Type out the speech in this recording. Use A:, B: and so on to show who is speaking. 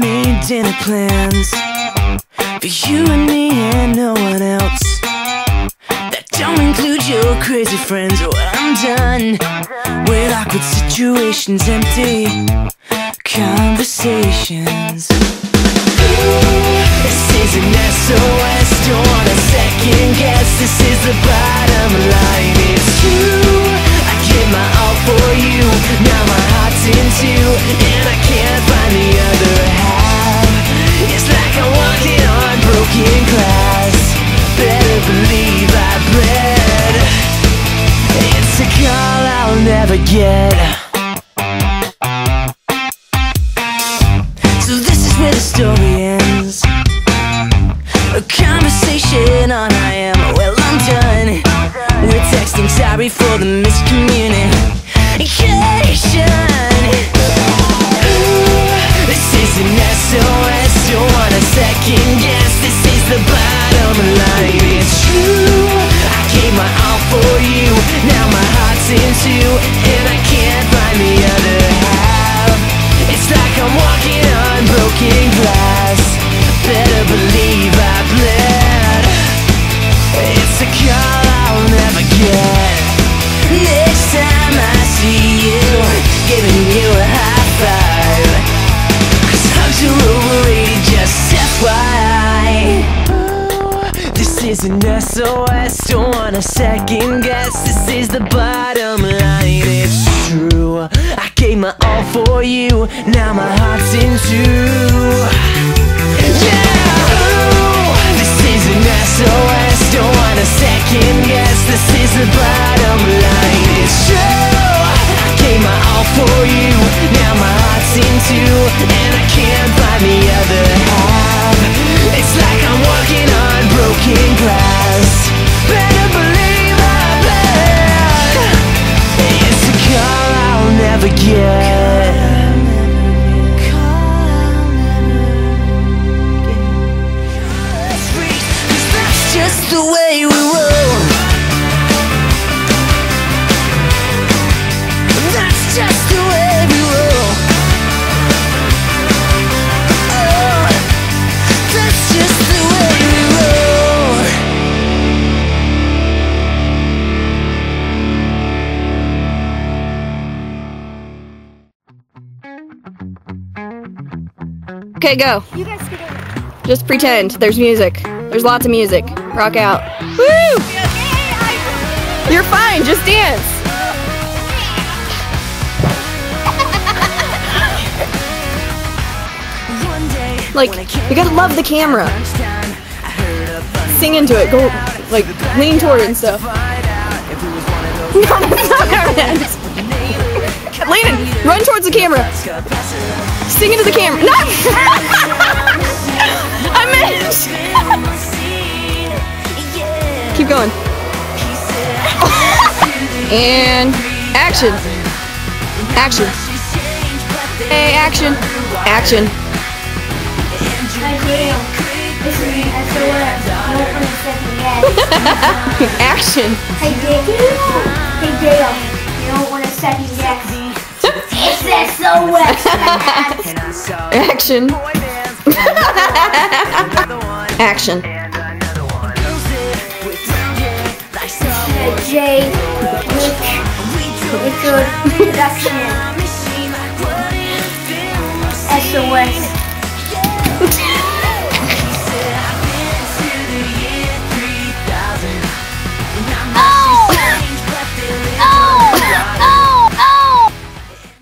A: dinner plans for you and me and no one else. That don't include your crazy friends. Well, I'm done with awkward situations, empty conversations. This is an SOS, don't want a second guess. This is the bottom line. It's true. I'll never get. So this is where the story ends. A conversation on IM. Well, I'm done. We're texting sorry for the miscommunication. Is an SOS, don't want a second guess. This is the bottom line, it's true. I gave my all for you, now my heart's in two. Yeah, this is an SOS, don't want a second guess. This is the bottom line, it's true. I gave my all for you, now my heart's in two, and I can't the way we roll. That's just the way we roll. Oh, that's just the way we roll.
B: Okay, go.
C: You guys get over.
B: Just pretend. There's music. There's lots of music. Rock out. Woo! You're fine. Just dance. Like, you gotta love the camera. Sing into it. Go, like, lean toward it and stuff. No, that's not how it. Lean. Run towards the camera. Sing into the camera. No! And action. Action. Hey, action. Action.
C: Hi, Dale. This is SOS. No one is second guess.
B: Action.
C: Hey, Dale. Hey, Dale. You don't want a second guess. It's SOS.
B: Action. Action.
C: J. Wick. Wicked Production. SOS.